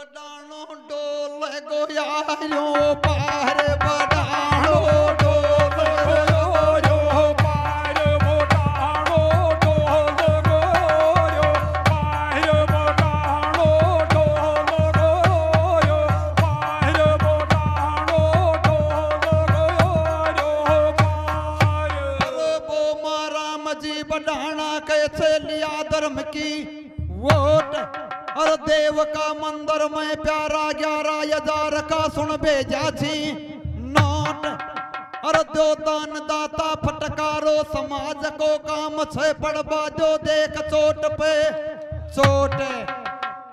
डोल गोयायो पार बडाणो डोल पार पार मोटाणो डोल पार मोटाणो अरे वो महाराम जी बडाणा कैसे लिया धर्म की वोट अरे देव का मंदिर में प्यारा ग्यारह हज़ार का सुन भेजा छी नोट अरे दो दान दाता फटकारो समाज को काम छे पड़वा जो देख चोट पे। चोट।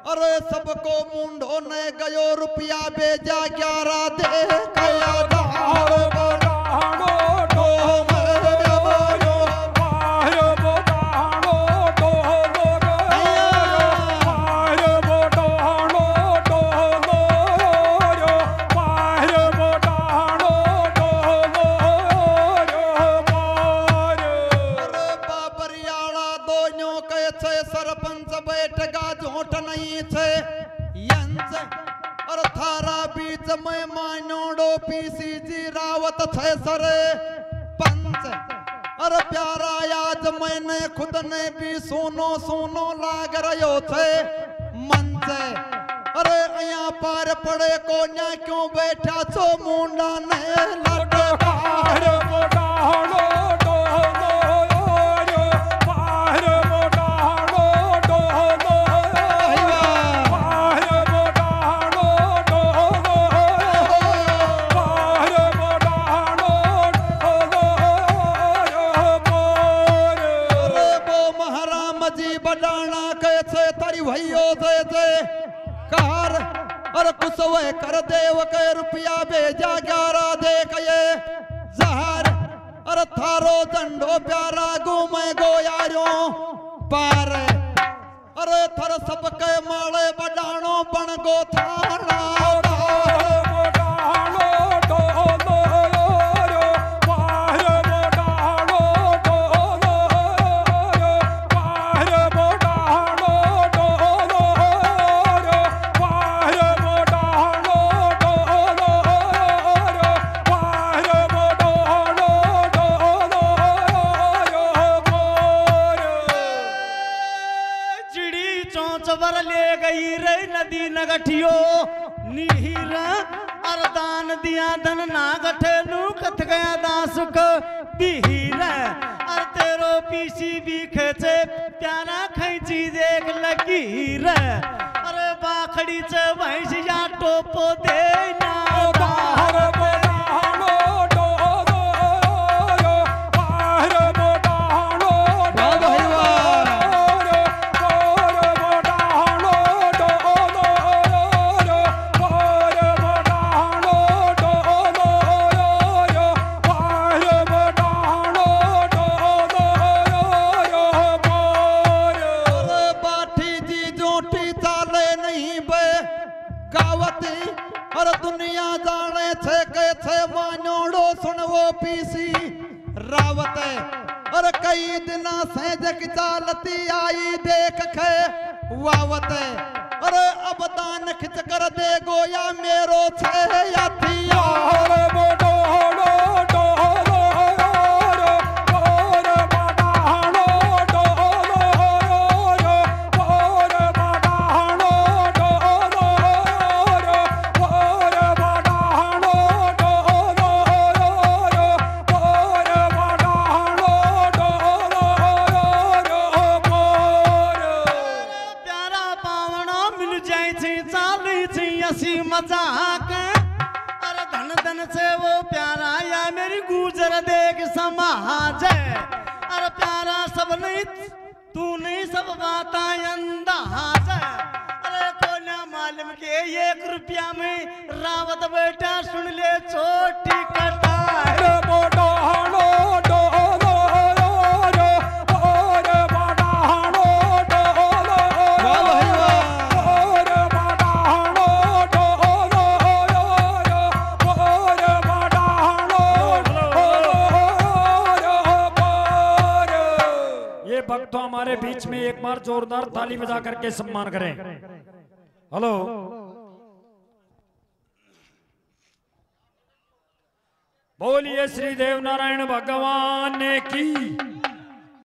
अरे सबको मुंडो ने गयो रुपया भेजा ग्यारह दे। सरपंच बैठगा झोट नहीं छे। और थारा बीच में मानोड़ो पीसीजी रावत छे सरे। पंच अरे प्यारा आज मैंने खुद ने भी सुनो सुनो लाग रहो छे। मंच अरे यहाँ पार पड़े को क्यों बैठा छो? मुंडा ने महाराम बजाना कैसे तारी भैयो दे दे। कार कुछ कुसवे कर देव के रुपया भेजा ग्यारह दे कहे। जहर अरे थारो दंडो प्यारा घूमे गो यारो पार अरे थर सबके माले बडाणो बन गो थाना ले गई रे नदी नगठियो। नीर अरदान दिया धन ना गठे नू कथ गया दासुक। बिहिर अर तेरो पीसी भी खेचे, प्यारा खैची देख लगी अरे बाखड़ी च भैंस या टोपो दे ना पीसी, रावत और कई दिना से जग चालती आई, देख खे, वावत और अब दान खिच कर दे गोया, मेरो छे याथिया और मोटाणो असी मज़ाक। अरे धन धन से वो प्यारा, या मेरी गुजर देख समाज। अरे प्यारा सब नहीं, तू नहीं, सब बात अंदाज। अरे कोना मालूम के एक रुपया में रावत बेटा सुन ले, छोटी कटार भक्तों तो हमारे बीच में एक बार जोरदार ताली बजा करके सम्मान करें। हेलो। बोलिए श्री देव नारायण भगवान ने की